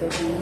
Good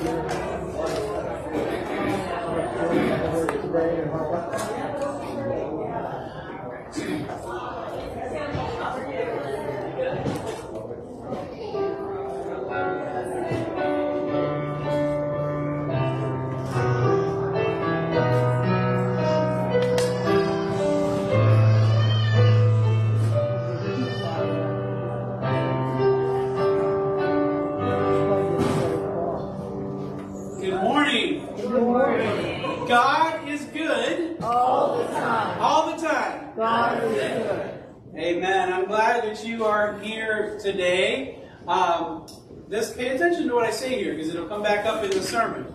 up in the sermon.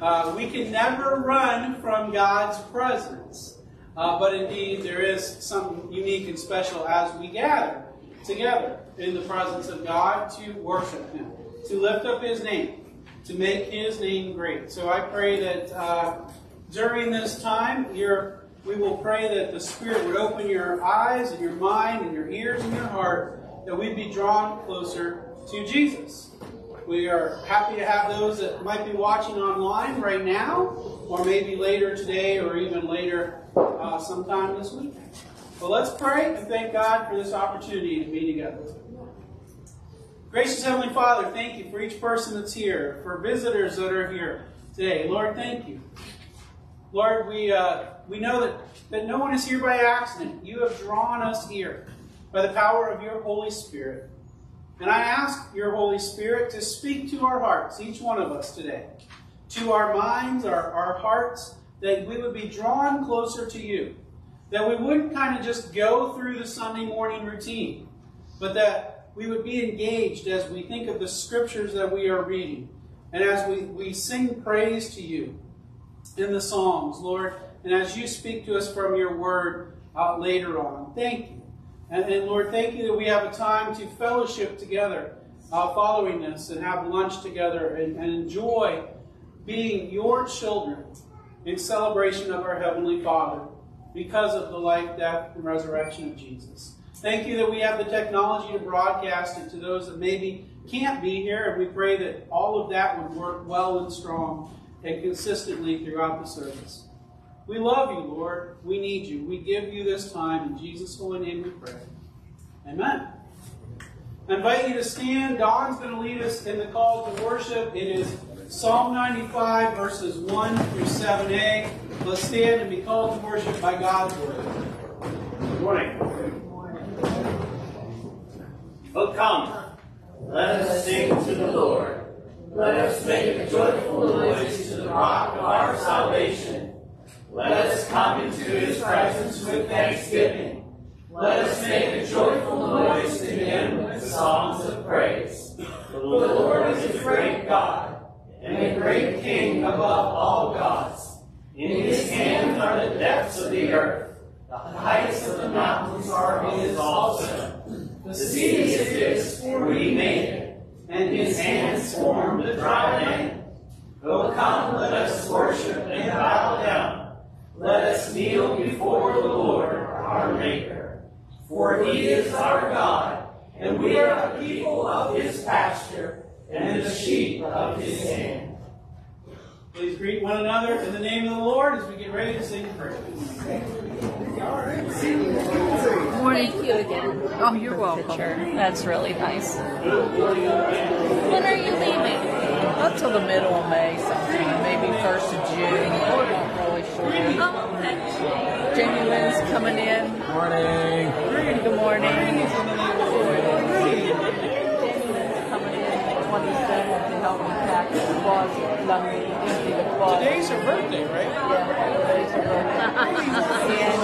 Uh, we can never run from God's presence, uh, but indeed there is something unique and special as we gather together in the presence of God to worship Him, to lift up His name, to make His name great. So I pray that uh, during this time, we will pray that the Spirit would open your eyes and your mind and your ears and your heart, that we'd be drawn closer to Jesus. We are happy to have those that might be watching online right now, or maybe later today, or even later uh, sometime this week. But let's pray and thank God for this opportunity to be together. Gracious Heavenly Father, thank you for each person that's here, for visitors that are here today. Lord, thank you. Lord, we, uh, we know that, that no one is here by accident. You have drawn us here by the power of your Holy Spirit. And I ask your Holy Spirit to speak to our hearts, each one of us today, to our minds, our, our hearts, that we would be drawn closer to you. That we wouldn't kind of just go through the Sunday morning routine, but that we would be engaged as we think of the scriptures that we are reading and as we, we sing praise to you in the Psalms, Lord, and as you speak to us from your word uh, later on. Thank you. And, and, Lord, thank you that we have a time to fellowship together uh, following this and have lunch together and, and enjoy being your children in celebration of our Heavenly Father because of the life, death, and resurrection of Jesus. Thank you that we have the technology to broadcast it to those that maybe can't be here, and we pray that all of that would work well and strong and consistently throughout the service. We love you, Lord. We need you. We give you this time. In Jesus' holy name we pray. Amen. I invite you to stand. Don's going to lead us in the call to worship. It is Psalm 95, verses 1 through 7a. Let's stand and be called to worship by God's word. Good morning. Good morning. Oh, come. Let us sing to the Lord. Let us make a joyful noise to the rock of our salvation. Let us come into his presence with thanksgiving. Let us make a joyful noise to him with songs of praise. For The Lord is a great God and a great King above all gods. In his hand are the depths of the earth. The heights of the mountains are his also. The sea is his, for he made it, and his hands formed the dry land. Oh, come, let us worship and bow down. Let us kneel before the Lord, our Maker. For he is our God, and we are the people of his pasture, and the sheep of his hand. Please greet one another in the name of the Lord as we get ready to sing praise. Morning. Thank you again. Oh, you're welcome. Sure. That's really nice. When are you leaving? Up till the middle of May sometime, maybe first of June. We're not really sure. Oh, okay. Jamie Lynn's coming in. Morning. Good morning. Jamie coming in 27th to help me pack the closet. I mean, empty the closet. Today's her birthday, right? Yeah, today's her birthday.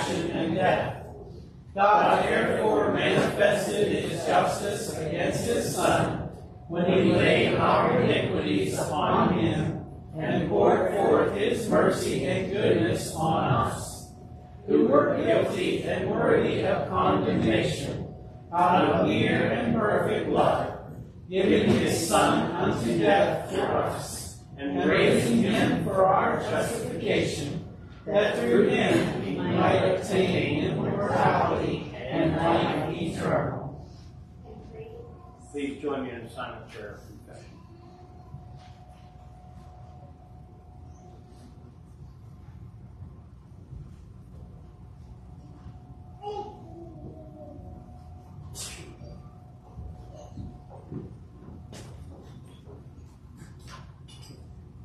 Passion and death. God therefore manifested his justice against his Son when he laid our iniquities upon him and poured forth his mercy and goodness on us, who were guilty and worthy of condemnation, out of mere and perfect love, giving his Son unto death for us, and raising him for our justification, that through him we might obtain immortality and life eternal. Please join me in a prayer of confession.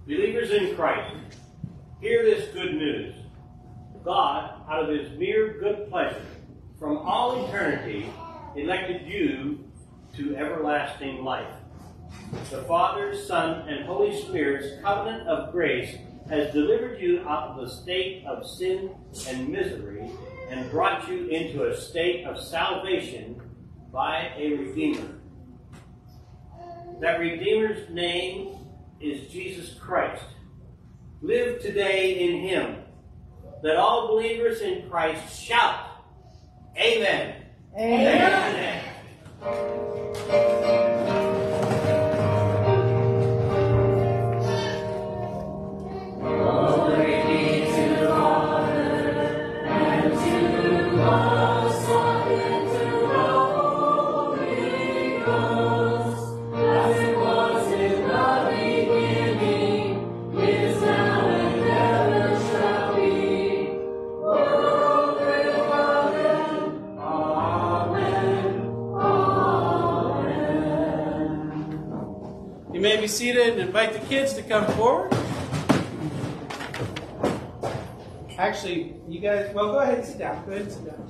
Believers in Christ, hear this good news. God, out of his mere good pleasure, from all eternity, elected you to everlasting life. The Father, Son, and Holy Spirit's covenant of grace has delivered you out of the state of sin and misery and brought you into a state of salvation by a Redeemer. That Redeemer's name is Jesus Christ. Live today in Him. Let all believers in Christ shout, Amen. Amen. Amen. You seated and invite the kids to come forward. Actually, you guys, well, go ahead and sit down. Go ahead and sit down.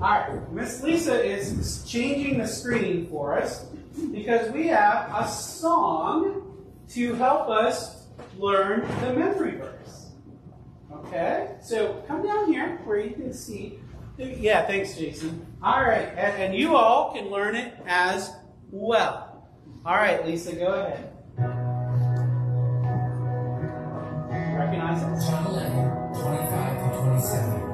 All right, Miss Lisa is changing the screen for us because we have a song to help us learn the memory verse. Okay, so come down here where you can see. Yeah, thanks, Jason. All right, and, and you all can learn it as well. All right, Lisa, go ahead. Recognize it? John 11, 25 to 27.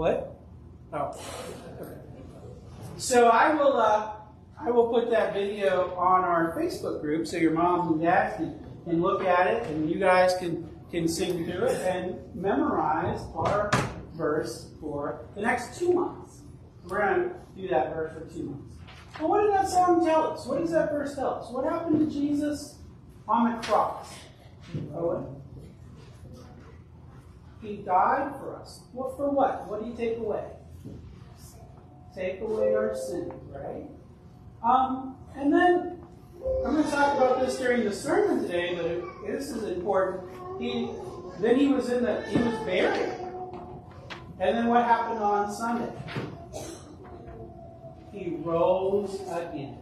What? Oh. So I will uh, I will put that video on our Facebook group so your moms and dads can, can look at it and you guys can can sing to it and memorize our verse for the next two months. We're going to do that verse for two months. Well, what did that song tell us? What does that verse tell us? What happened to Jesus on the cross? Owen? He died for us. What for what? What do you take away? Take away our sins, right? Um, and then I'm going to talk about this during the sermon today, but this is important. He then he was in the he was buried, and then what happened on Sunday? He rose again,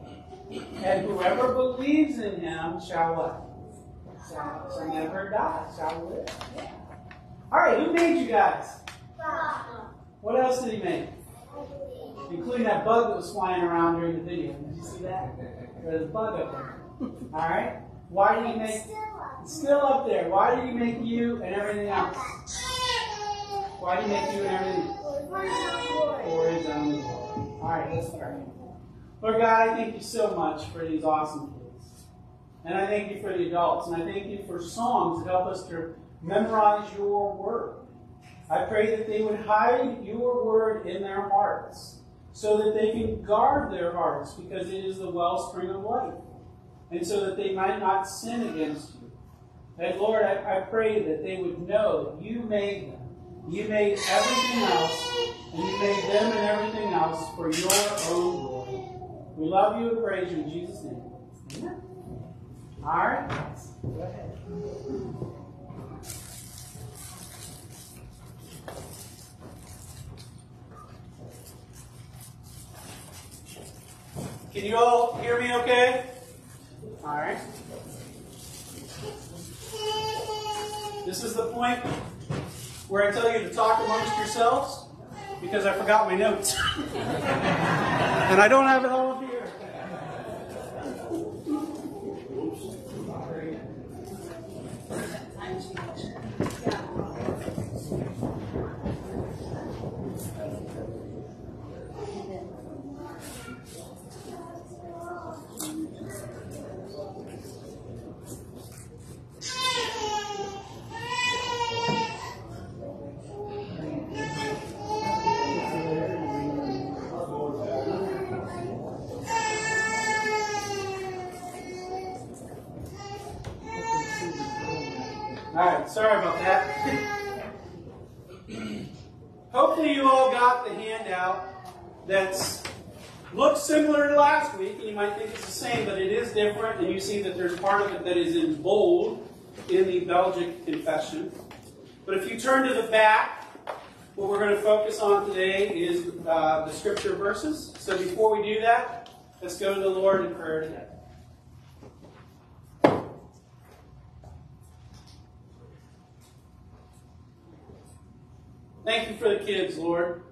and whoever believes in him shall what? Shall, shall never die, shall live. All right, who made you guys? What else did he make? Including that bug that was flying around during the video. Did you see that? There's a bug up there. All right. Why did he make? It's still up there. Why did he make you and everything else? Why did he make you and everything? For his own glory. All right. Lord God, I thank you so much for these awesome kids. And I thank you for the adults. And I thank you for songs that help us to memorize your word. I pray that they would hide your word in their hearts so that they can guard their hearts because it is the wellspring of life. And so that they might not sin against you. And Lord, I, I pray that they would know that you made them. You made everything else, and you made them and everything else for your own glory. We love you and praise you in Jesus' name. Amen. All right. Go ahead. Can you all hear me okay? All right. This is the point where I tell you to talk amongst yourselves because I forgot my notes. and I don't have it all here. All handout that's looks similar to last week, and you might think it's the same, but it is different. And you see that there's part of it that is in bold in the Belgic Confession. But if you turn to the back, what we're going to focus on today is uh, the scripture verses. So before we do that, let's go to the Lord in prayer today. Thank you for the kids, Lord.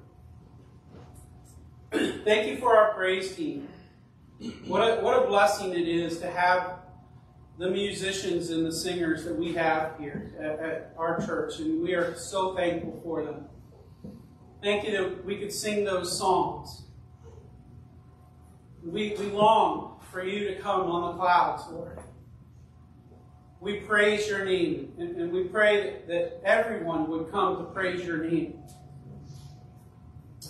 Thank you for our praise team. What a, what a blessing it is to have the musicians and the singers that we have here at, at our church, and we are so thankful for them. Thank you that we could sing those songs. We, we long for you to come on the clouds, Lord. We praise your name, and, and we pray that, that everyone would come to praise your name.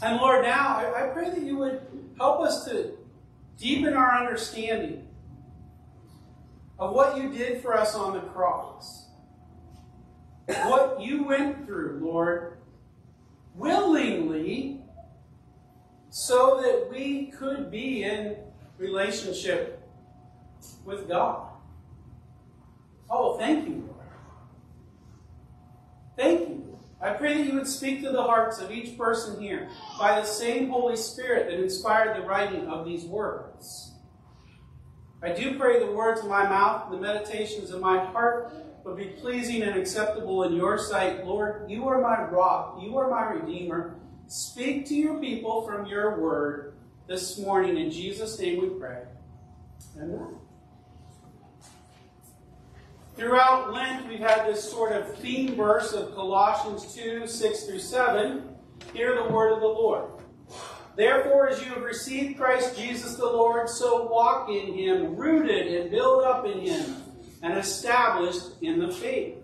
And Lord, now I, I pray that you would help us to deepen our understanding of what you did for us on the cross. What you went through, Lord, willingly, so that we could be in relationship with God. Oh, thank you, Lord. Thank you. I pray that you would speak to the hearts of each person here by the same Holy Spirit that inspired the writing of these words. I do pray the words of my mouth the meditations of my heart would be pleasing and acceptable in your sight. Lord, you are my rock, you are my redeemer. Speak to your people from your word this morning. In Jesus' name we pray. Amen. Throughout Lent, we've had this sort of theme verse of Colossians 2 6 through 7. Hear the word of the Lord. Therefore, as you have received Christ Jesus the Lord, so walk in him, rooted and built up in him, and established in the faith.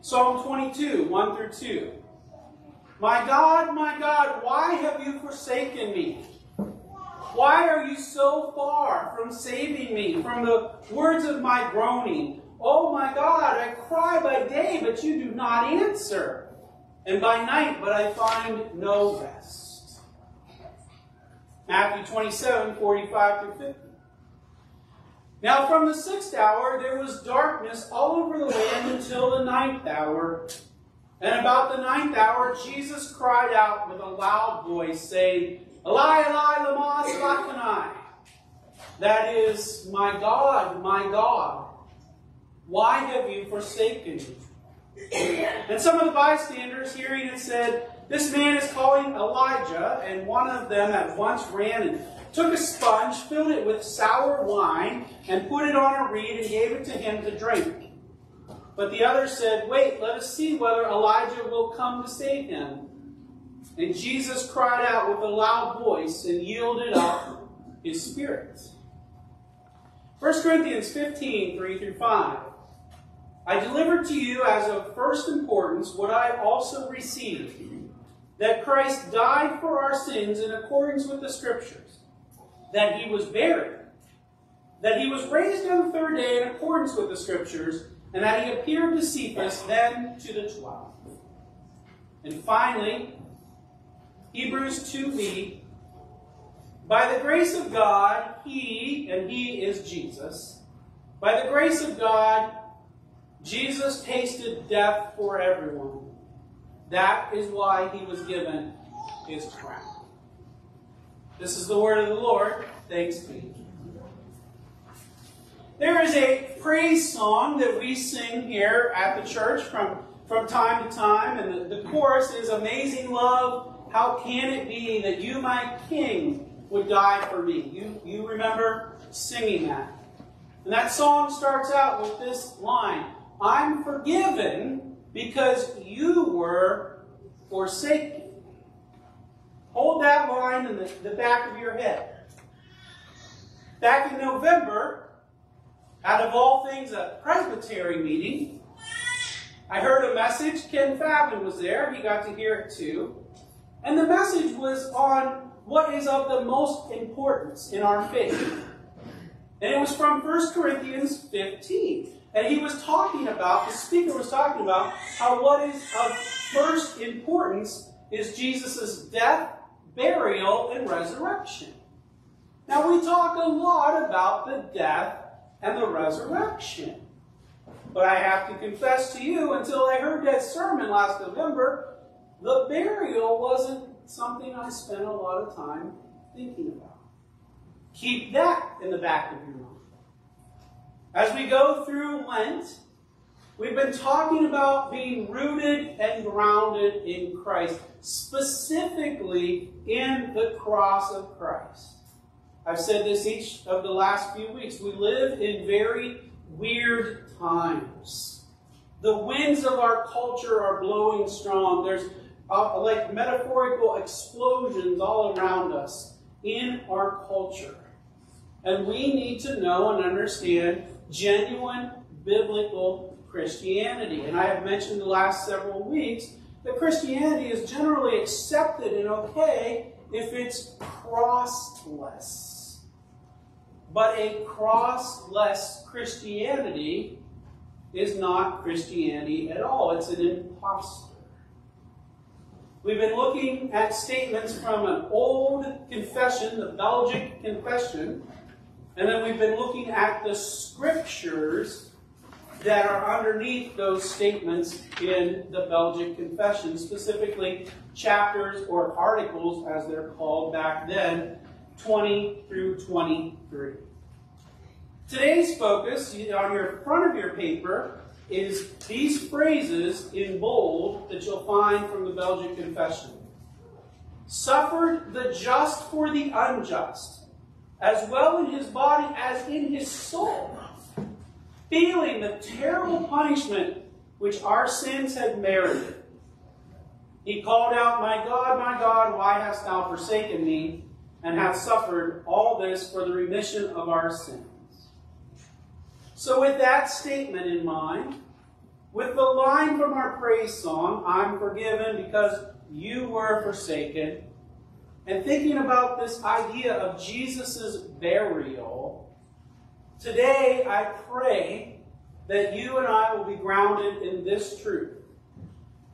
Psalm 22 1 through 2. My God, my God, why have you forsaken me? Why are you so far from saving me from the words of my groaning? Oh my God, I cry by day, but you do not answer, and by night, but I find no rest. Matthew 27 45 through 50. Now from the sixth hour there was darkness all over the land until the ninth hour. And about the ninth hour Jesus cried out with a loud voice, saying, Eli, Eli, lama sabachthani. That is, my God, my God, why have you forsaken me? And some of the bystanders hearing it said, This man is calling Elijah. And one of them at once ran and took a sponge, filled it with sour wine, and put it on a reed and gave it to him to drink. But the other said, Wait, let us see whether Elijah will come to save him. And Jesus cried out with a loud voice and yielded up his spirit. 1 Corinthians 15, 3 through 5. I delivered to you as of first importance what I also received that Christ died for our sins in accordance with the Scriptures, that he was buried, that he was raised on the third day in accordance with the Scriptures, and that he appeared to Cephas, then to the twelve. And finally, Hebrews 2b By the grace of God, he, and he is Jesus, by the grace of God, Jesus tasted death for everyone. That is why he was given his crown. This is the word of the Lord. Thanks be. There is a praise song that we sing here at the church from, from time to time, and the, the chorus is Amazing Love, how can it be that you, my King, would die for me? You, you remember singing that. And that song starts out with this line I'm forgiven because you were forsaken. Hold that line in the, the back of your head. Back in November, out of all things, a Presbytery meeting, I heard a message. Ken Fabin was there. He got to hear it too. And the message was on what is of the most importance in our faith. And it was from 1 Corinthians 15. And he was talking about, the speaker was talking about, how what is of first importance is Jesus' death, burial, and resurrection. Now, we talk a lot about the death and the resurrection. But I have to confess to you, until I heard that sermon last November, the burial wasn't something I spent a lot of time thinking about. Keep that in the back of your mind. As we go through Lent, we've been talking about being rooted and grounded in Christ, specifically in the cross of Christ. I've said this each of the last few weeks. We live in very weird times. The winds of our culture are blowing strong. There's uh, like metaphorical explosions all around us in our culture. And we need to know and understand genuine biblical Christianity. And I have mentioned the last several weeks that Christianity is generally accepted and okay if it's crossless. But a crossless Christianity is not Christianity at all. It's an impostor. We've been looking at statements from an old confession, the Belgic Confession, and then we've been looking at the scriptures that are underneath those statements in the Belgic Confession, specifically chapters or articles, as they're called back then, 20 through 23. Today's focus on your front of your paper is these phrases in bold that you'll find from the Belgian Confession. Suffered the just for the unjust, as well in his body as in his soul. feeling the terrible punishment which our sins had merited. He called out, My God, my God, why hast thou forsaken me, and hast suffered all this for the remission of our sins? So, with that statement in mind, with the line from our praise song, I'm forgiven because you were forsaken, and thinking about this idea of Jesus' burial, today I pray that you and I will be grounded in this truth.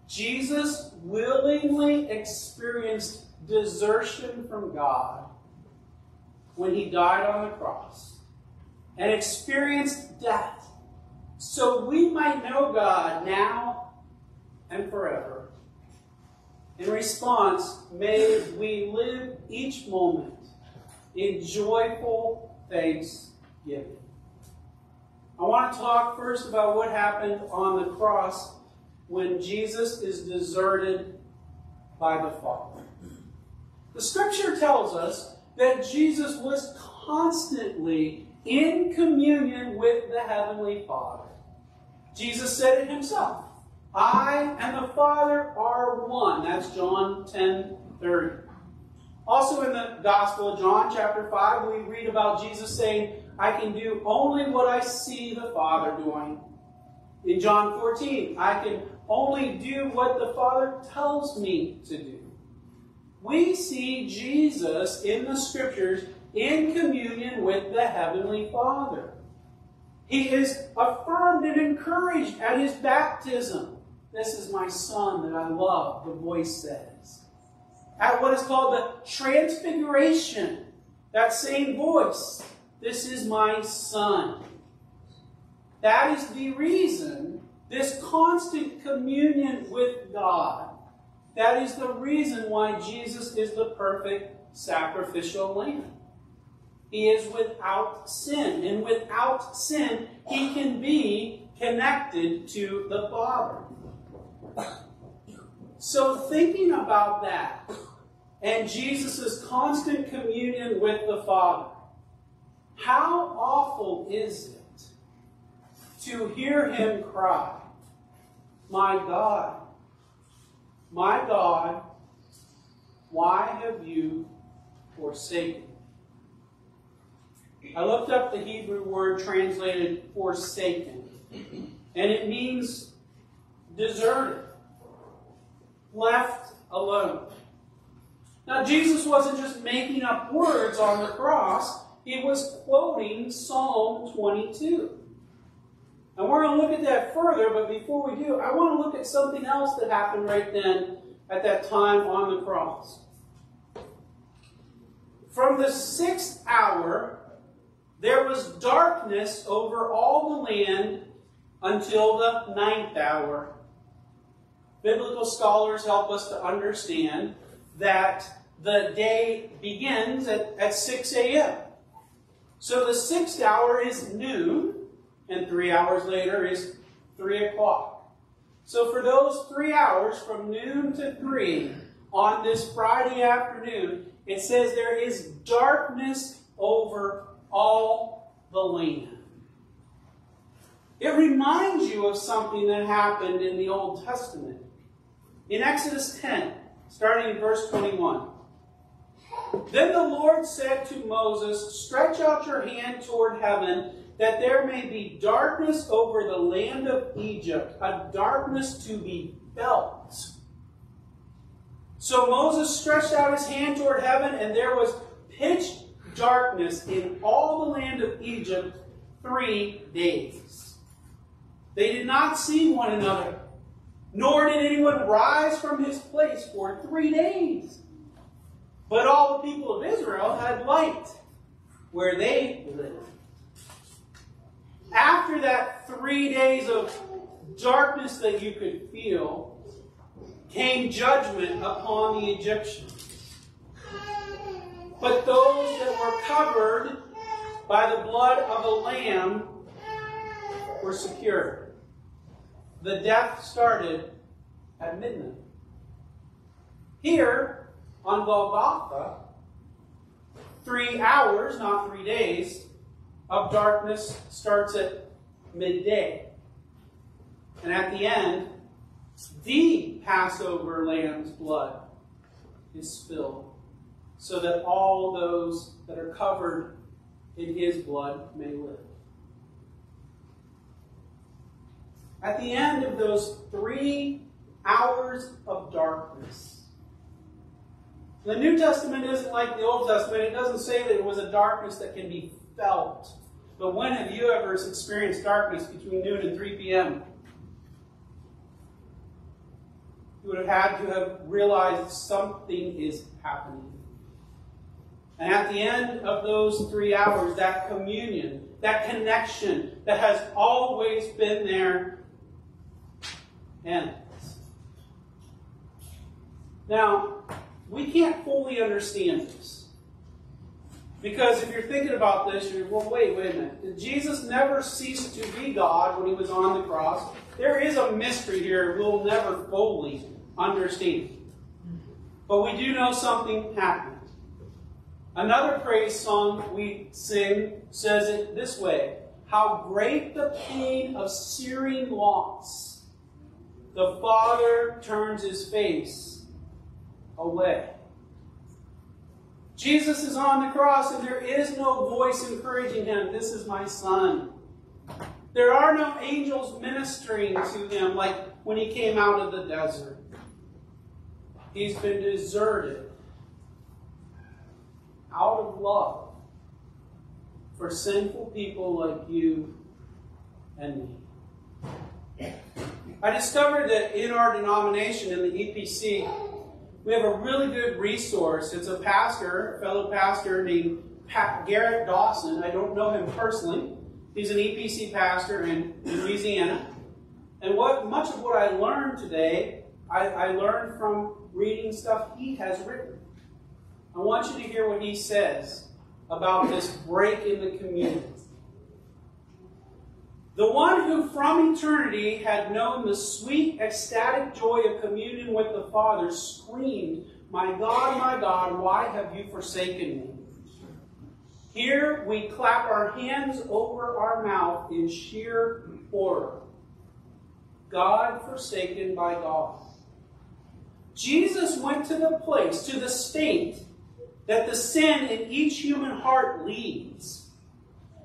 Jesus willingly experienced desertion from God when he died on the cross and experienced death so we might know God now and forever. In response, may we live each moment in joyful thanksgiving. I want to talk first about what happened on the cross when Jesus is deserted by the Father. The scripture tells us that Jesus was constantly in communion with the Heavenly Father. Jesus said it himself. I and the Father are one. That's John 10 30. Also in the Gospel of John, chapter 5, we read about Jesus saying, I can do only what I see the Father doing. In John 14, I can only do what the Father tells me to do. We see Jesus in the Scriptures in communion with the Heavenly Father. He is affirmed and encouraged at his baptism. This is my son that I love, the voice says. At what is called the transfiguration, that same voice, this is my son. That is the reason, this constant communion with God, that is the reason why Jesus is the perfect sacrificial lamb. He is without sin. And without sin, he can be connected to the Father. So, thinking about that and Jesus' constant communion with the Father, how awful is it to hear him cry, My God, my God, why have you forsaken? I looked up the Hebrew word translated forsaken, and it means deserted, left alone. Now, Jesus wasn't just making up words on the cross, he was quoting Psalm 22. And we're going to look at that further, but before we do, I want to look at something else that happened right then at that time on the cross. From the sixth hour there was darkness over all the land until the ninth hour. Biblical scholars help us to understand that the day begins at, at 6 a.m. So the sixth hour is noon, and three hours later is 3 o'clock. So for those three hours, from noon to 3, on this Friday afternoon, it says there is darkness over all the land. It reminds you of something that happened in the Old Testament. In Exodus 10, starting in verse 21. Then the Lord said to Moses, Stretch out your hand toward heaven, that there may be darkness over the land of Egypt, a darkness to be felt. So Moses stretched out his hand toward heaven, and there was pitch darkness in all the land of Egypt three days. They did not see one another, nor did anyone rise from his place for three days. But all the people of Israel had light where they lived. After that three days of darkness that you could feel, came judgment upon the Egyptians. But those that were covered by the blood of a lamb were secure. The death started at midnight. Here on Golgotha, three hours, not three days, of darkness starts at midday. And at the end, the Passover lamb's blood is spilled so that all those that are covered in his blood may live. At the end of those three hours of darkness, the New Testament isn't like the Old Testament. It doesn't say that it was a darkness that can be felt. But when have you ever experienced darkness between noon and 3 p.m.? You would have had to have realized something is happening. And at the end of those three hours, that communion, that connection that has always been there, ends. Now, we can't fully understand this. Because if you're thinking about this, you're, well, wait, wait a minute. Jesus never ceased to be God when he was on the cross? There is a mystery here we'll never fully understand. But we do know something happened. Another praise song we sing says it this way How great the pain of searing loss! The Father turns his face away. Jesus is on the cross, and there is no voice encouraging him. This is my son. There are no angels ministering to him like when he came out of the desert. He's been deserted out of love for sinful people like you and me. I discovered that in our denomination, in the EPC, we have a really good resource. It's a pastor, a fellow pastor named Pat Gerrit Dawson. I don't know him personally. He's an EPC pastor in Louisiana. And what much of what I learned today, I, I learned from reading stuff he has written. I want you to hear what he says about this break in the community. The one who from eternity had known the sweet, ecstatic joy of communion with the Father screamed, My God, my God, why have you forsaken me? Here we clap our hands over our mouth in sheer horror. God forsaken by God. Jesus went to the place, to the state, that the sin in each human heart leads.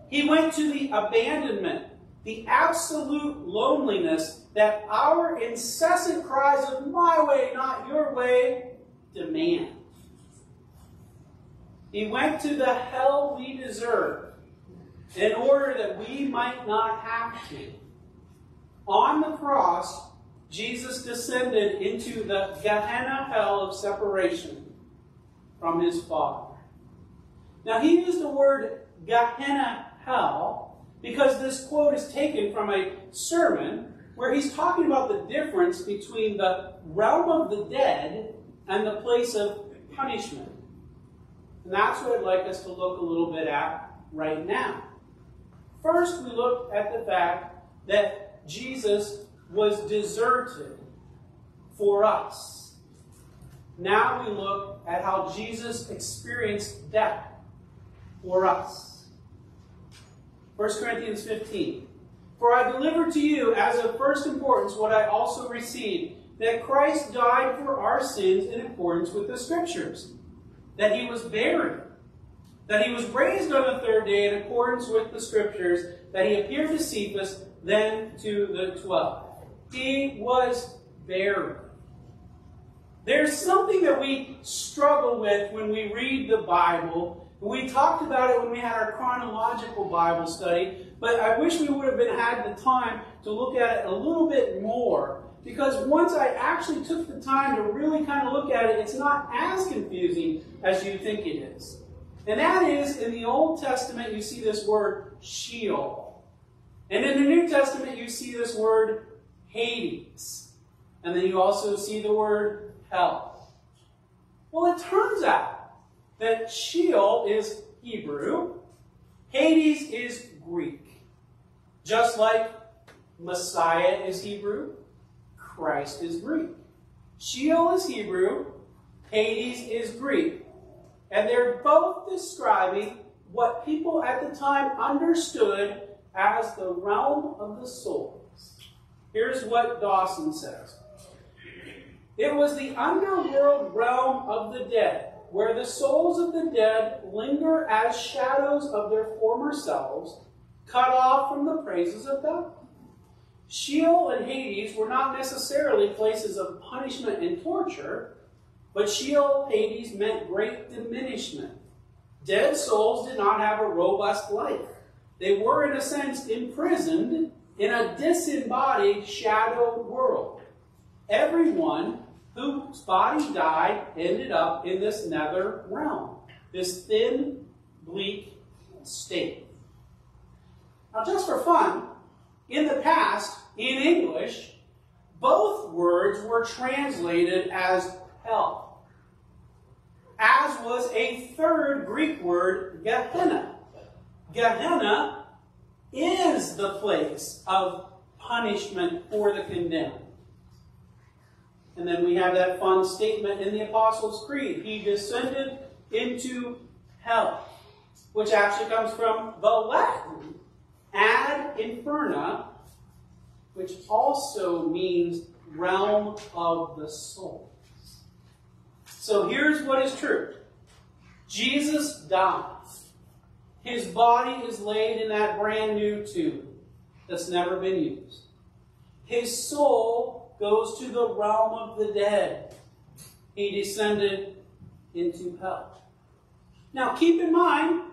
He went to the abandonment, the absolute loneliness that our incessant cries of my way, not your way, demand. He went to the hell we deserve in order that we might not have to. On the cross, Jesus descended into the Gehenna hell of separation from his Father. Now, he used the word Gehenna hell because this quote is taken from a sermon where he's talking about the difference between the realm of the dead and the place of punishment. And that's what I'd like us to look a little bit at right now. First, we look at the fact that Jesus was deserted for us. Now we look at how Jesus experienced death for us. 1 Corinthians 15. For I delivered to you as of first importance what I also received that Christ died for our sins in accordance with the Scriptures, that he was buried, that he was raised on the third day in accordance with the Scriptures, that he appeared to Cephas, then to the twelve. He was buried. There's something that we struggle with when we read the Bible. We talked about it when we had our chronological Bible study, but I wish we would have been had the time to look at it a little bit more. Because once I actually took the time to really kind of look at it, it's not as confusing as you think it is. And that is, in the Old Testament, you see this word Sheol. And in the New Testament, you see this word Hades. And then you also see the word hell. Well, it turns out that Sheol is Hebrew, Hades is Greek. Just like Messiah is Hebrew, Christ is Greek. Sheol is Hebrew, Hades is Greek. And they're both describing what people at the time understood as the realm of the souls. Here's what Dawson says It was the underworld realm of the dead, where the souls of the dead linger as shadows of their former selves, cut off from the praises of God. Sheol and Hades were not necessarily places of punishment and torture, but Sheol, Hades meant great diminishment. Dead souls did not have a robust life. They were, in a sense, imprisoned in a disembodied shadow world. Everyone whose body died ended up in this nether realm, this thin, bleak state. Now, just for fun, in the past, in English, both words were translated as hell, as was a third Greek word, Gehenna. Gehenna is the place of punishment for the condemned. And then we have that fun statement in the Apostles' Creed He descended into hell, which actually comes from the Latin ad inferna, which also means realm of the souls. So here's what is true Jesus dies. His body is laid in that brand new tomb that's never been used. His soul goes to the realm of the dead. He descended into hell. Now keep in mind,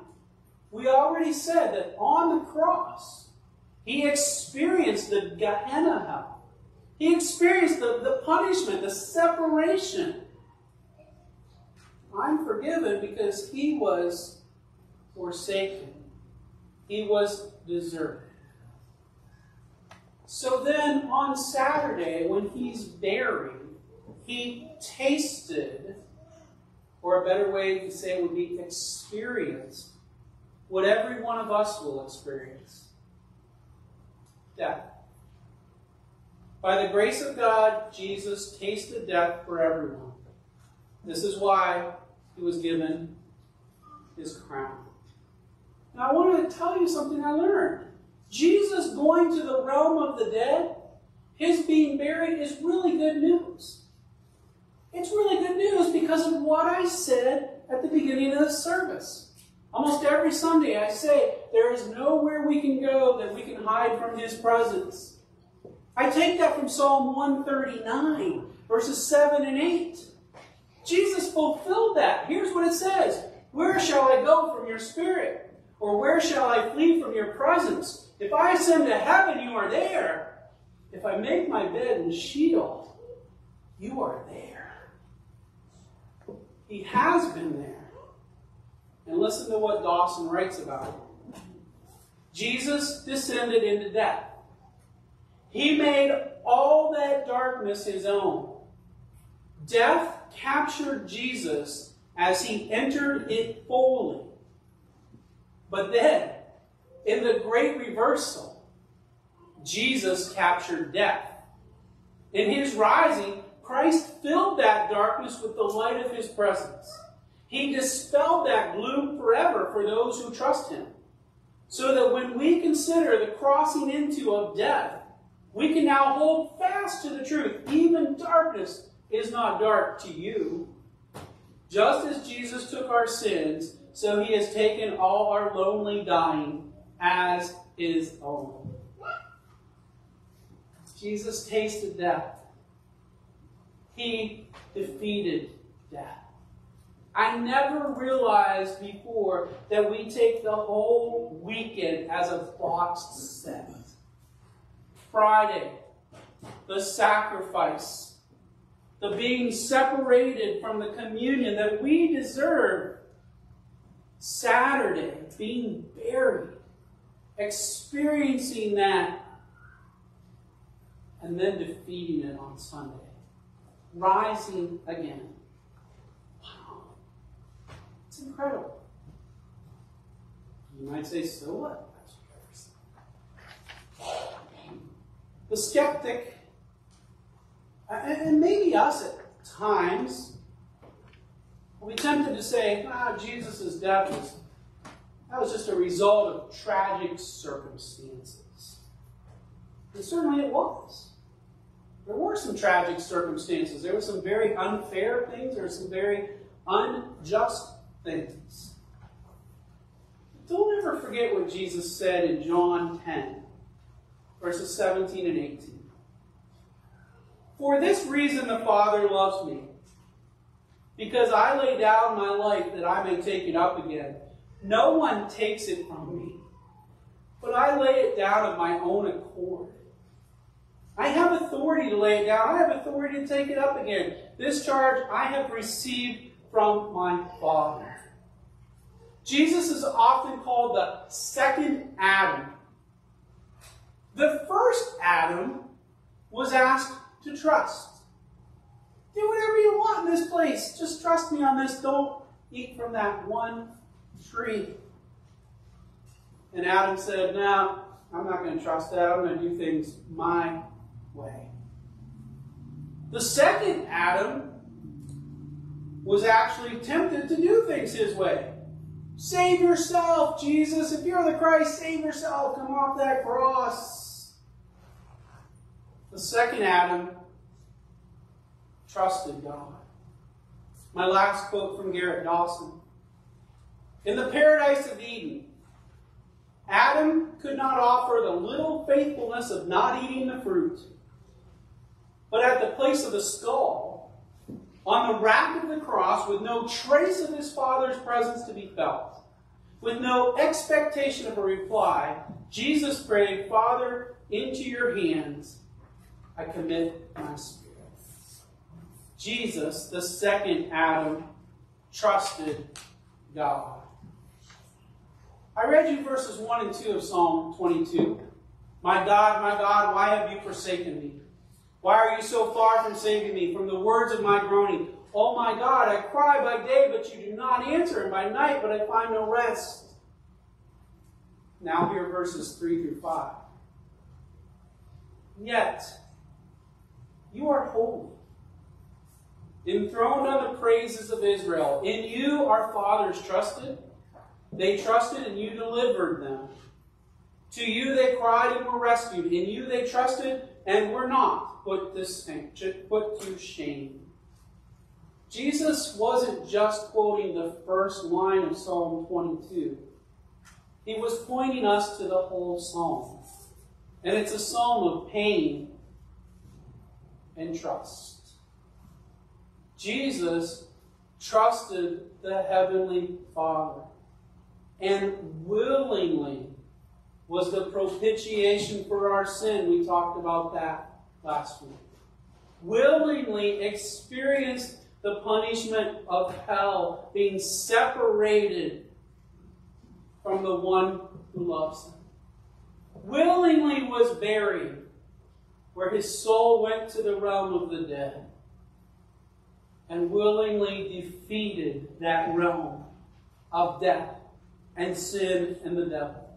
we already said that on the cross, he experienced the Gehenna hell. He experienced the, the punishment, the separation. I'm forgiven because he was forsaken. He was deserted. So then on Saturday, when he's buried, he tasted, or a better way to say it would be experienced, what every one of us will experience death. By the grace of God, Jesus tasted death for everyone. This is why he was given his crown. Now, I want to tell you something I learned. Jesus going to the realm of the dead, his being buried, is really good news. It's really good news because of what I said at the beginning of the service. Almost every Sunday I say, there is nowhere we can go that we can hide from his presence. I take that from Psalm 139, verses 7 and 8. Jesus fulfilled that. Here's what it says Where shall I go from your spirit? Or where shall I flee from your presence? If I ascend to heaven, you are there. If I make my bed in Sheol, you are there. He has been there. And listen to what Dawson writes about it. Jesus descended into death. He made all that darkness his own. Death captured Jesus as he entered it fully. But then, in the great reversal, Jesus captured death. In his rising, Christ filled that darkness with the light of his presence. He dispelled that gloom forever for those who trust him. So that when we consider the crossing into of death, we can now hold fast to the truth. Even darkness is not dark to you. Just as Jesus took our sins, so he has taken all our lonely dying as his own. Jesus tasted death. He defeated death. I never realized before that we take the whole weekend as a boxed set. Friday, the sacrifice, the being separated from the communion that we deserve. Saturday, being buried, experiencing that, and then defeating it on Sunday, rising again. Wow. It's incredible. You might say, so what? The skeptic, uh, and maybe us at times, we tempted to say, ah, Jesus' death was, that was just a result of tragic circumstances. And certainly it was. There were some tragic circumstances. There were some very unfair things. There were some very unjust things. Don't ever forget what Jesus said in John 10, verses 17 and 18. For this reason the Father loves me, because I lay down my life that I may take it up again. No one takes it from me, but I lay it down of my own accord. I have authority to lay it down. I have authority to take it up again. This charge I have received from my Father. Jesus is often called the second Adam. The first Adam was asked to trust. Do whatever you want in this place. Just trust me on this. Don't eat from that one tree. And Adam said, No, I'm not going to trust that. I'm going to do things my way. The second Adam was actually tempted to do things his way. Save yourself, Jesus. If you're the Christ, save yourself. Come off that cross. The second Adam trusted God. My last quote from Gerrit Dawson. In the paradise of Eden, Adam could not offer the little faithfulness of not eating the fruit. But at the place of the skull, on the rack of the cross, with no trace of his father's presence to be felt, with no expectation of a reply, Jesus prayed, Father, into your hands I commit my spirit. Jesus, the second Adam, trusted God. I read you verses 1 and 2 of Psalm 22. My God, my God, why have you forsaken me? Why are you so far from saving me? From the words of my groaning. Oh my God, I cry by day, but you do not answer, and by night, but I find no rest. Now here verses 3 through 5. Yet, you are holy, enthroned on the praises of Israel. In you our fathers trusted. They trusted, and you delivered them. To you they cried and were rescued. In you they trusted and were not put to, put to shame. Jesus wasn't just quoting the first line of Psalm 22. He was pointing us to the whole psalm. And it's a psalm of pain and trust. Jesus trusted the Heavenly Father and willingly was the propitiation for our sin. We talked about that last week. Willingly experienced the punishment of hell, being separated from the one who loves him. Willingly was buried, where his soul went to the realm of the dead, and willingly defeated that realm of death and sin and the devil,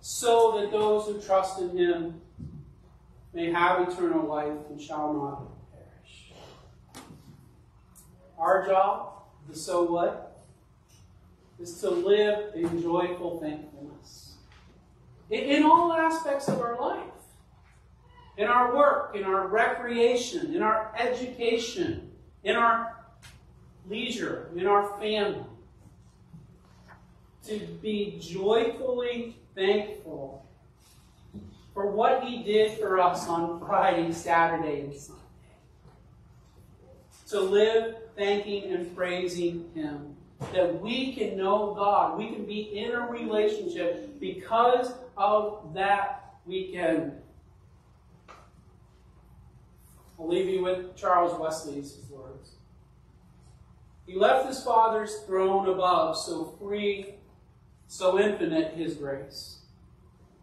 so that those who trust in him may have eternal life and shall not perish. Our job, the so what, is to live in joyful thankfulness. In, all aspects of our life. In our work, in our recreation, in our education, in our leisure, in our family to be joyfully thankful for what He did for us on Friday, Saturday, and Sunday. To live thanking and praising Him. That we can know God. We can be in a relationship because of that weekend. I'll leave you with Charles Wesley's words. He left his Father's throne above, so free so infinite his grace.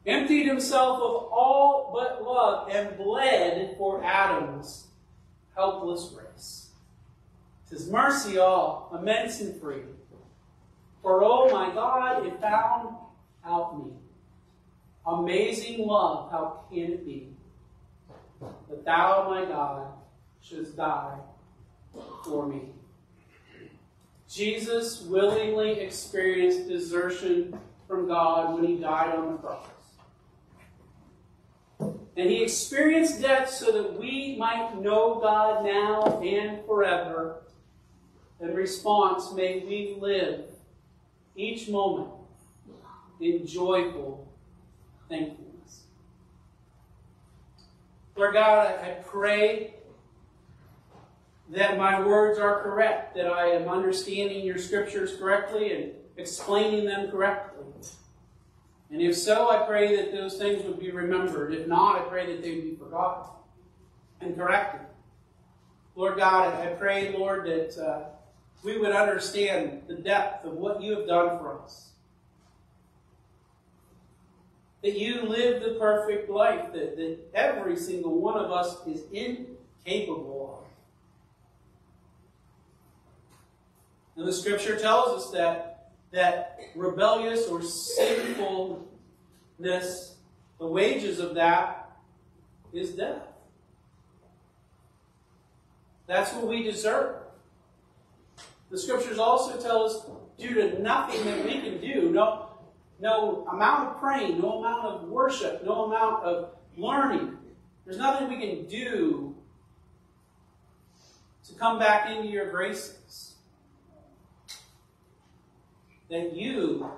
Emptied himself of all but love and bled for Adam's helpless race. Tis mercy all, immense and free. For oh my God, it found out me. Amazing love, how can it be that thou, my God, shouldst die for me? Jesus willingly experienced desertion from God when he died on the cross. And he experienced death so that we might know God now and forever. In response, may we live each moment in joyful thankfulness. Lord God, I pray that my words are correct, that I am understanding your scriptures correctly and explaining them correctly. And if so, I pray that those things would be remembered. If not, I pray that they would be forgotten and corrected. Lord God, I pray, Lord, that uh, we would understand the depth of what you have done for us. That you live the perfect life that, that every single one of us is incapable of. And the scripture tells us that, that rebellious or sinfulness, the wages of that is death. That's what we deserve. The scriptures also tell us due to nothing that we can do, no, no amount of praying, no amount of worship, no amount of learning, there's nothing we can do to come back into your graces. That you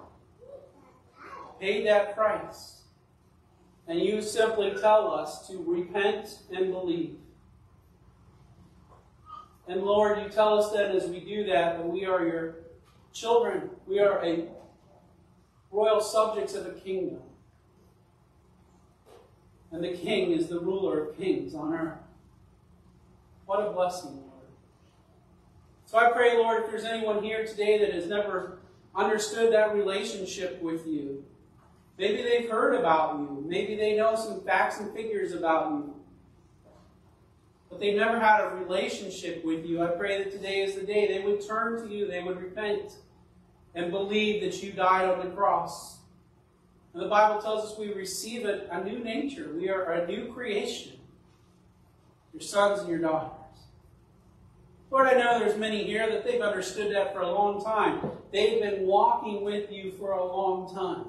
paid that price. And you simply tell us to repent and believe. And Lord, you tell us that as we do that, that we are your children. We are a royal subjects of a kingdom. And the king is the ruler of kings on earth. What a blessing, Lord. So I pray, Lord, if there's anyone here today that has never understood that relationship with you, maybe they've heard about you, maybe they know some facts and figures about you, but they've never had a relationship with you, I pray that today is the day they would turn to you, they would repent, and believe that you died on the cross. And the Bible tells us we receive a, a new nature. We are a new creation. Your sons and your daughters. Lord, I know there's many here that they've understood that for a long time. They've been walking with you for a long time.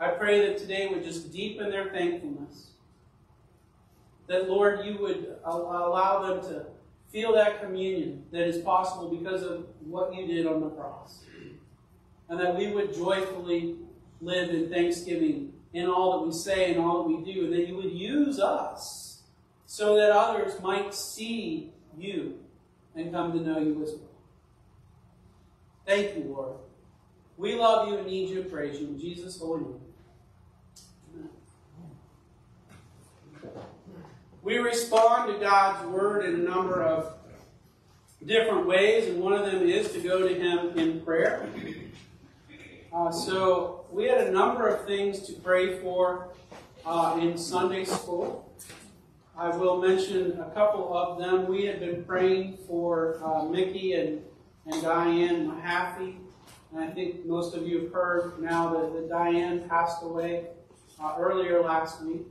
I pray that today would just deepen their thankfulness. That, Lord, you would allow them to feel that communion that is possible because of what you did on the cross. And that we would joyfully live in thanksgiving in all that we say and all that we do. And that you would use us so that others might see you and come to know you as well. Thank you, Lord. We love you and need you and praise you. In Jesus' holy name. We respond to God's word in a number of different ways, and one of them is to go to Him in prayer. Uh, so we had a number of things to pray for uh, in Sunday school. I will mention a couple of them. We had been praying for uh, Mickey and, and Diane Mahaffey. And I think most of you have heard now that, that Diane passed away uh, earlier last week.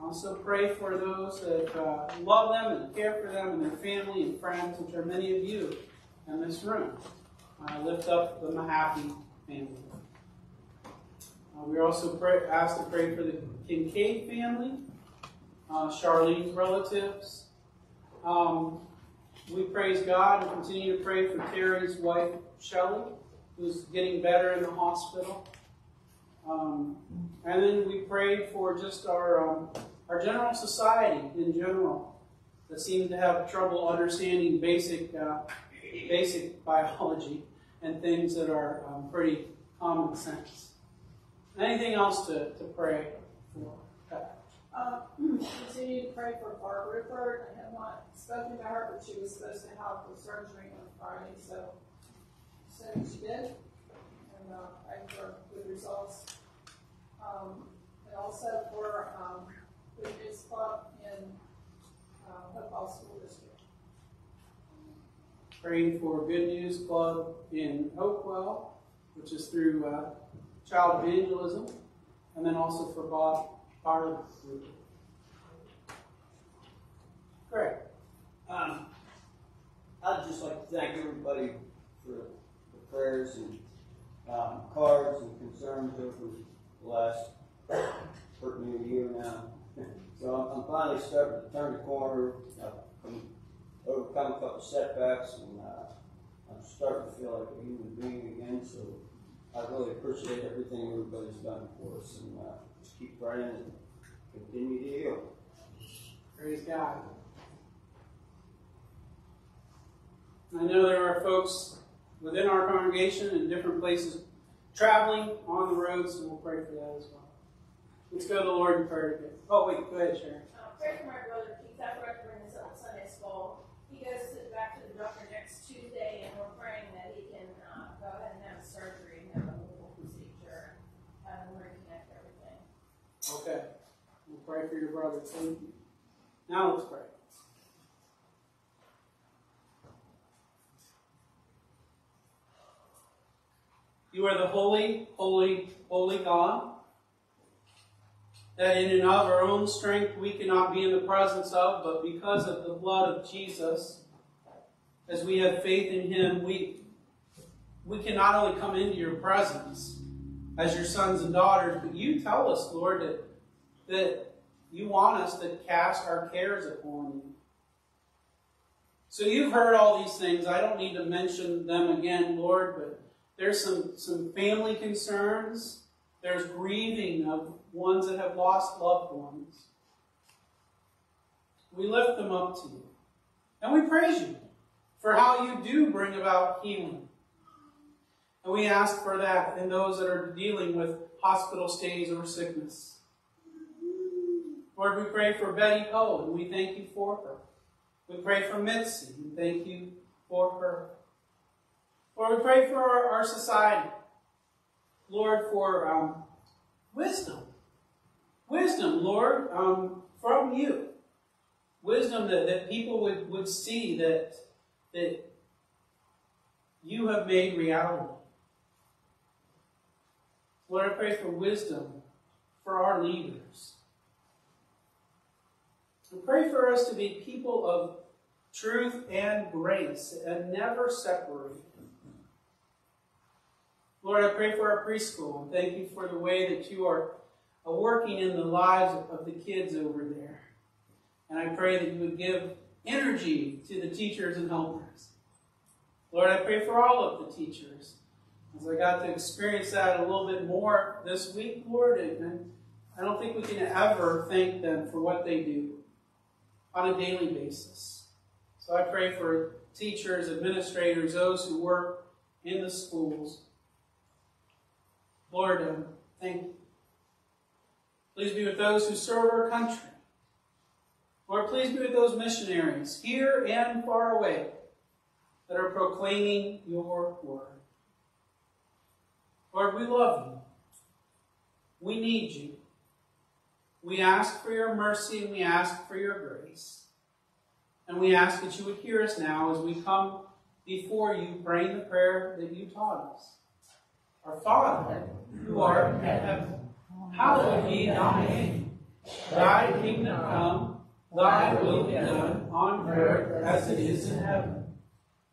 Also pray for those that uh, love them and care for them and their family and friends, which are many of you in this room. Uh, lift up the Mahaffey family. Uh, we are also pray, asked to pray for the Kincaid family, uh, Charlene's relatives. Um, we praise God and continue to pray for Terry's wife, Shelley, who's getting better in the hospital. Um, and then we prayed for just our um, our general society in general that seems to have trouble understanding basic uh, basic biology and things that are um, pretty common sense. Anything else to, to pray for? Uh, continue to pray for Barbara Rippert. I have not spoken to her, but she was supposed to have the surgery on Friday, so said she did, and uh, I for good results. Um, and also for um, the Kids Club in uh, Hopewell School District. Praying for Good News Club in Hopewell, which is through uh, Child Evangelism, and then also for Bob Barber. Great. Um, I'd just like to thank everybody for the prayers and um, cards and concerns over the last pretty year now. So I'm, I'm finally starting to turn the corner, I've come- overcome a couple setbacks, and uh, I'm starting to feel like a human being again. So I really appreciate everything everybody's done for us, and uh, just keep praying and continue to heal. Praise God. I know there are folks within our congregation in different places traveling on the roads, and we'll pray for that as well. Let's go to the Lord in prayer together. Oh, wait, go ahead, Sharon. Uh, pray for my brother Keith. I forgot to bring this up in Sunday school. He goes to, back to the doctor next Tuesday, and we're praying that he can uh, go ahead and have surgery and have a little procedure, have him reconnect everything. Okay. We'll pray for your brother. You. Now let's pray. You are the holy, holy, holy God. That in and of our own strength we cannot be in the presence of, but because of the blood of Jesus, as we have faith in Him, we we can not only come into your presence as your sons and daughters, but you tell us, Lord, that that you want us to cast our cares upon you. So you've heard all these things. I don't need to mention them again, Lord, but there's some, some family concerns. There's grieving of ones that have lost loved ones. We lift them up to you. And we praise you for how you do bring about healing. And we ask for that in those that are dealing with hospital stays or sickness. Lord, we pray for Betty Poe, and we thank you for her. We pray for Mitzi, and thank you for her. Lord, we pray for our, our society. Lord, for um, wisdom. Wisdom, Lord, um, from you. Wisdom that, that people would, would see that, that you have made reality. Lord, I pray for wisdom for our leaders. And pray for us to be people of truth and grace and never separate. Lord, I pray for our preschool and thank you for the way that you are working in the lives of the kids over there. And I pray that you would give energy to the teachers and helpers. Lord, I pray for all of the teachers. As I got to experience that a little bit more this week, Lord, and I don't think we can ever thank them for what they do on a daily basis. So I pray for teachers, administrators, those who work in the schools. Lord, um, thank you. Please be with those who serve our country. Lord, please be with those missionaries here and far away that are proclaiming your word. Lord, we love you. We need you. We ask for your mercy and we ask for your grace. And we ask that you would hear us now as we come before you praying the prayer that you taught us. Our Father, who art in heaven, hallowed be thy name. Thy kingdom come, thy will be done on earth as it is in heaven.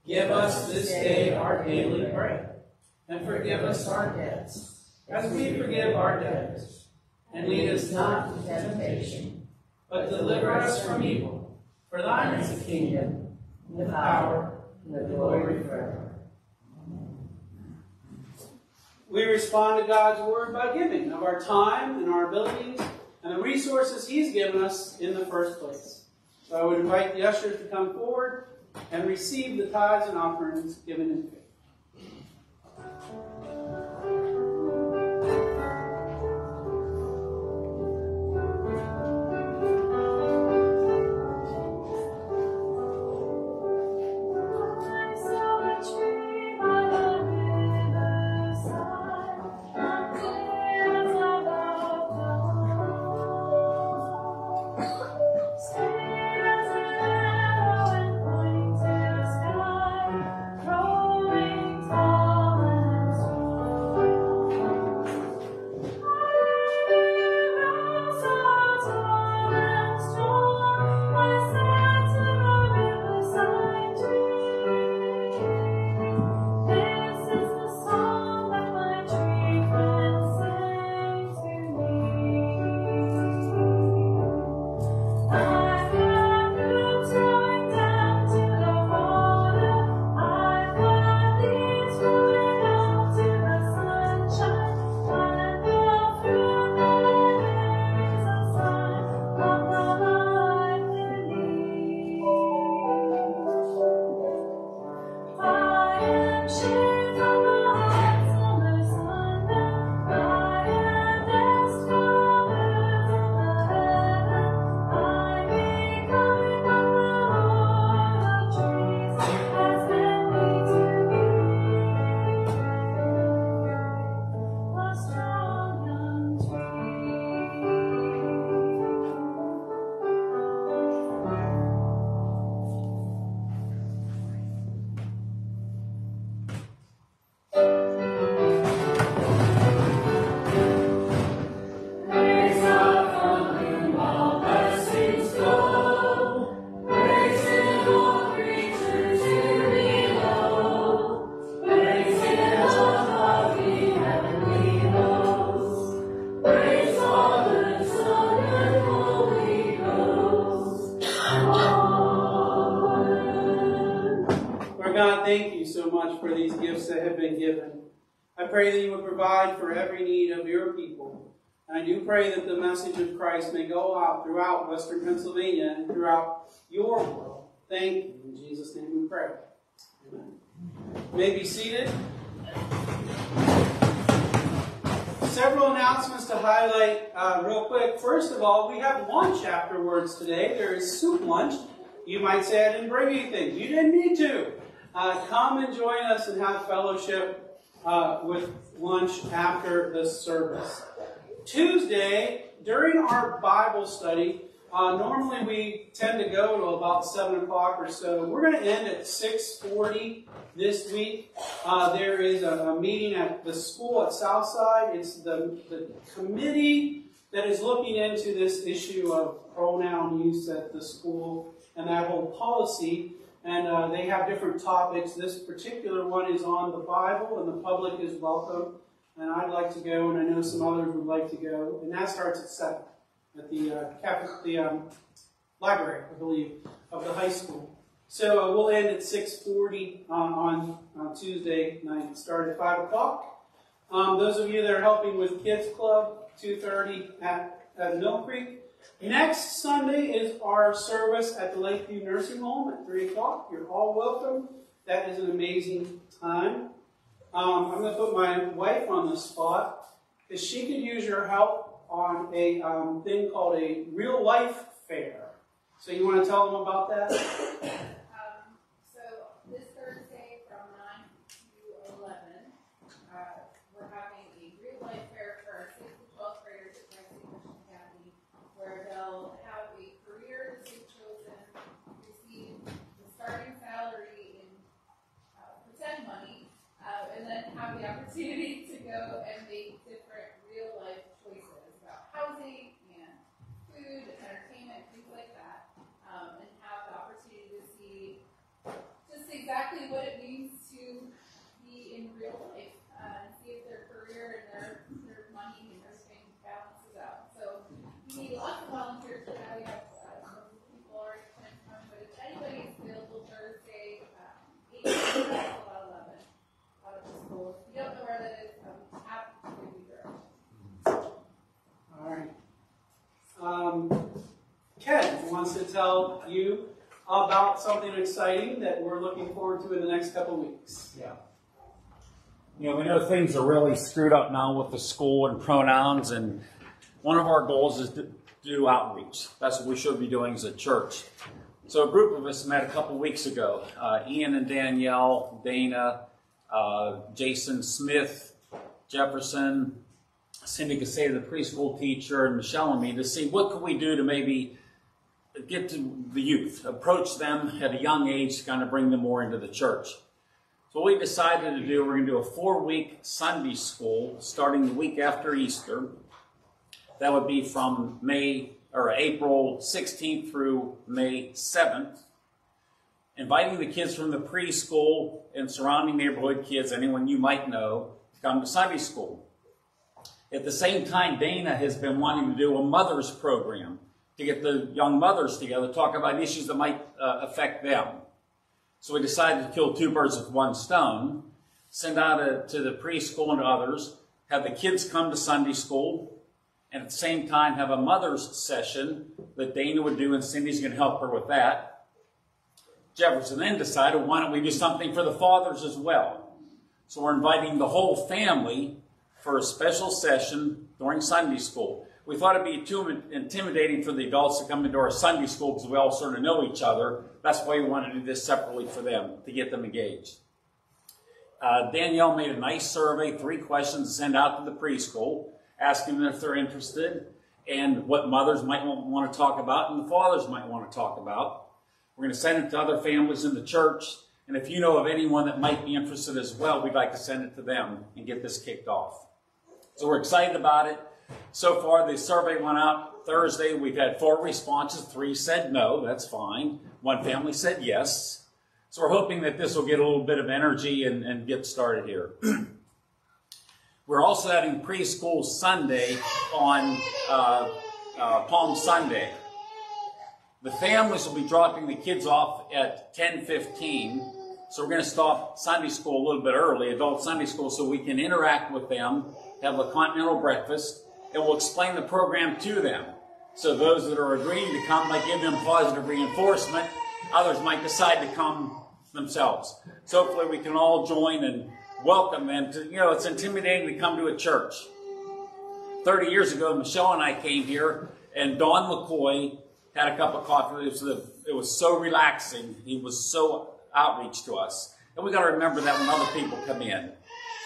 Give us this day our daily bread, and forgive us our debts, as we forgive our debtors. And lead us not into temptation, but deliver us from evil. For thine is the kingdom, and the power, and the glory forever. We respond to God's word by giving of our time and our abilities and the resources He's given us in the first place. So I would invite the ushers to come forward and receive the tithes and offerings given in faith. May be seated. Several announcements to highlight uh, real quick. First of all, we have lunch afterwards today. There is soup lunch. You might say I didn't bring anything. You didn't need to. Uh, come and join us and have fellowship uh, with lunch after the service. Tuesday, during our Bible study, uh, normally we tend to go to about 7 o'clock or so. We're going to end at 6.40 this week. Uh, there is a, a, meeting at the school at Southside. It's the, the committee that is looking into this issue of pronoun use at the school and that whole policy. And uh, they have different topics. This particular one is on the Bible, and the public is welcome. And I'd like to go, and I know some others would like to go. And that starts at 7 at the, uh, cafe, the um, library, I believe, of the high school. So uh, we'll end at 6.40 uh, on, on Tuesday night. Start at 5 o'clock. Um, those of you that are helping with Kids Club, 2.30 at, at Mill Creek. Next Sunday is our service at the Lakeview Nursing Home at 3 o'clock. You're all welcome. That is an amazing time. Um, I'm going to put my wife on the spot because she could use your help on a um, thing called a real life fair. So you want to tell them about that? Um, so this Thursday from 9 to 11, uh, we're having a real life fair for our 6th to 12th graders at Gracie Christian Academy, where they'll have a career that they've chosen, receive the starting salary in uh, pretend money, uh, and then have the opportunity to go and make different real life choices about housing and food, entertainment, things like that, um, and have the opportunity to see just exactly what it means to be in real life, uh, and see if their career and their, their money and everything balances out. So we need lots of volunteers for that. We have uh, some people already planned to come, but if anybody's available Thursday, um, eight to about eleven, out of the school. If you don't know where that is, I'm happy to give you directions. All right. Um, Ken wants to tell you about something exciting that we're looking forward to in the next couple weeks. Yeah. You know, we know things are really screwed up now with the school and pronouns, and one of our goals is to do outreach. That's what we should be doing as a church. So a group of us met a couple weeks ago. Uh, Ian and Danielle, Dana, uh, Jason Smith, Jefferson, Cindy Caseta, the preschool teacher, and Michelle and me to see what could we do to maybe get to the youth, approach them at a young age to kind of bring them more into the church. So what we decided to do, we're going to do a four-week Sunday school starting the week after Easter. That would be from May or April 16th through May 7th. Inviting the kids from the preschool and surrounding neighborhood kids, anyone you might know, to come to Sunday school. At the same time, Dana has been wanting to do a mother's program to get the young mothers together, talk about issues that might uh, affect them. So we decided to kill two birds with one stone, send out a, to the preschool and others, have the kids come to Sunday school, and at the same time have a mother's session that Dana would do, and Cindy's going to help her with that. Jefferson then decided, why don't we do something for the fathers as well? So we're inviting the whole family for a special session during Sunday school. We thought it'd be too intimidating for the adults to come into our Sunday school because we all sort of know each other. That's why we wanted to do this separately for them, to get them engaged. Uh, Danielle made a nice survey, three questions to send out to the preschool, asking them if they're interested and what mothers might want to talk about and the fathers might want to talk about. We're going to send it to other families in the church. And if you know of anyone that might be interested as well, we'd like to send it to them and get this kicked off. So we're excited about it. So far, the survey went out Thursday. We've had four responses. Three said no, that's fine. One family said yes. So we're hoping that this will get a little bit of energy and, and get started here. we're also having preschool Sunday on uh, uh, Palm Sunday. The families will be dropping the kids off at 10:15, So we're going to stop Sunday school a little bit early, adult Sunday school, so we can interact with them, have a continental breakfast, and we'll explain the program to them. So those that are agreeing to come might give them positive reinforcement. Others might decide to come themselves. So hopefully we can all join and welcome them to, you know, it's intimidating to come to a church. 30 years ago, Michelle and I came here, and Don McCoy had a cup of coffee. It was, the, it was so relaxing. He was so outreach to us. And we got to remember that when other people come in.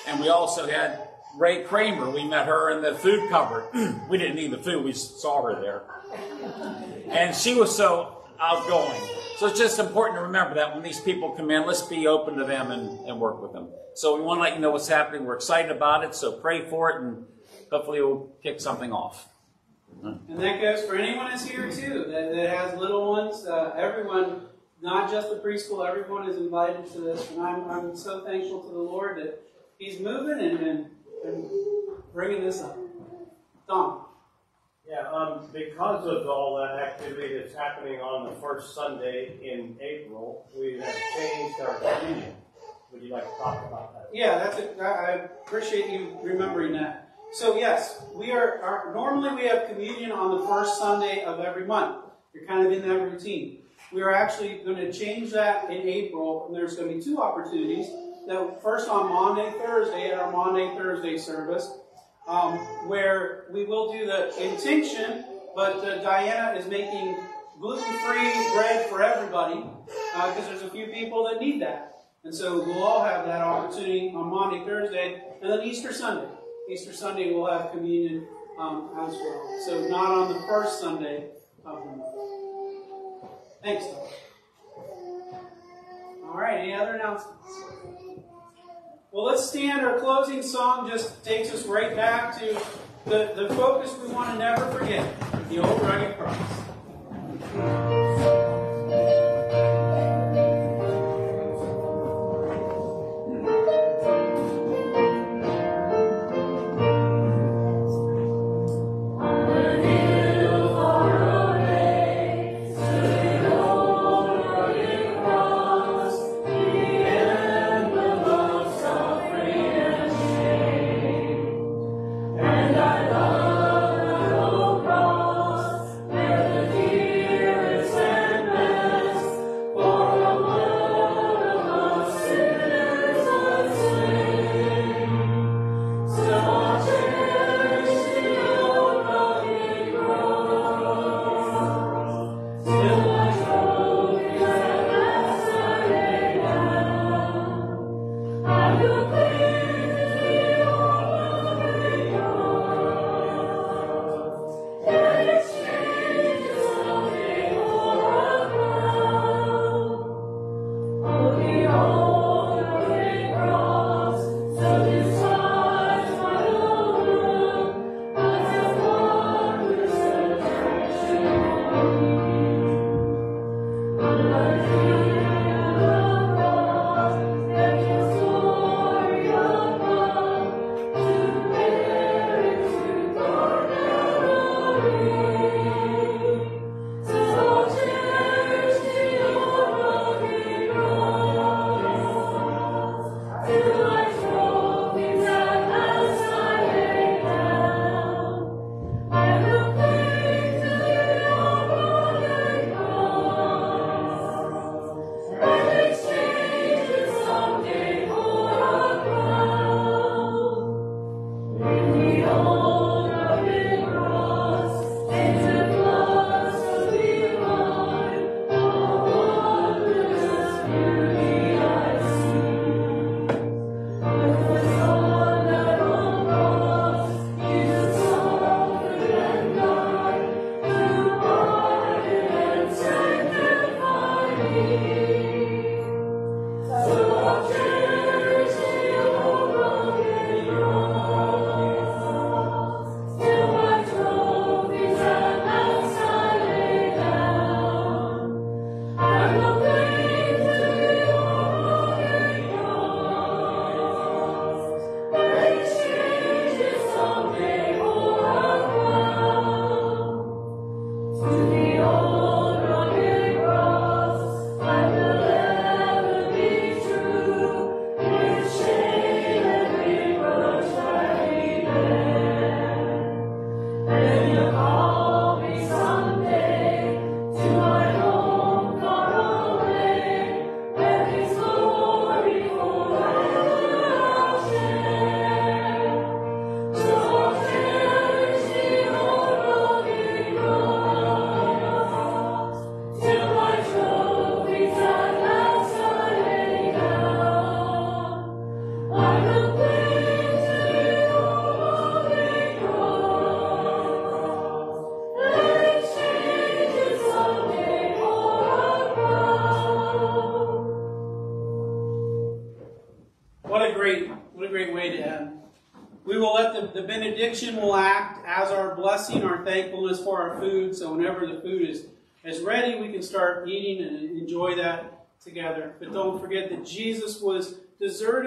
And we also had Ray Kramer. We met her in the food cupboard. we didn't need the food, we saw her there. And she was so outgoing. So it's just important to remember that when these people come in, let's be open to them and, and work with them. So we want to let you know what's happening. We're excited about it, so pray for it and hopefully we'll kick something off. And that goes for anyone that's here too, that, that has little ones. Uh, everyone, not just the preschool, everyone is invited to this. And I'm, I'm so thankful to the Lord that He's moving and, and, and bringing this up. Don. Yeah, um, because of all that activity that's happening on the first Sunday in April, we have changed our communion. Would you like to talk about that? Yeah, that's it. I I appreciate you remembering that. So yes, we are, are normally we have communion on the first Sunday of every month. You're kind of in that routine. We are actually going to change that in April, and there's going to be two opportunities. That first on Maundy, Thursday at our Maundy, Thursday service, um, where we will do the intinction, but uh, Diana is making gluten-free bread for everybody because there's a few people that need that. And so we'll all have that opportunity on Maundy, Thursday, and then Easter Sunday. Easter Sunday we'll have communion um, as well. So not on the first Sunday of the month. Thanks, Doug. All right, any other announcements? Well, let's stand. Our closing song just takes us right back to the, the focus we want to never forget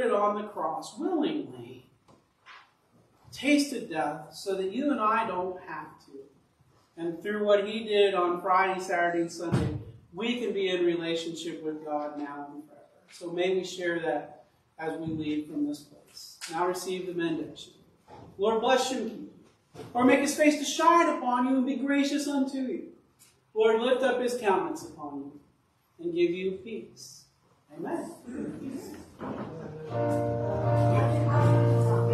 deserted on the cross willingly, tasted death so that you and I don't have to. And through what he did on Friday, Saturday, and Sunday, we can be in relationship with God now and forever. So may we share that as we leave from this place. Now receive the benediction. Lord bless you and keep you. Or make his face to shine upon you and be gracious unto you. Lord lift up his countenance upon you and give you peace. Amen. 宮島秀司さん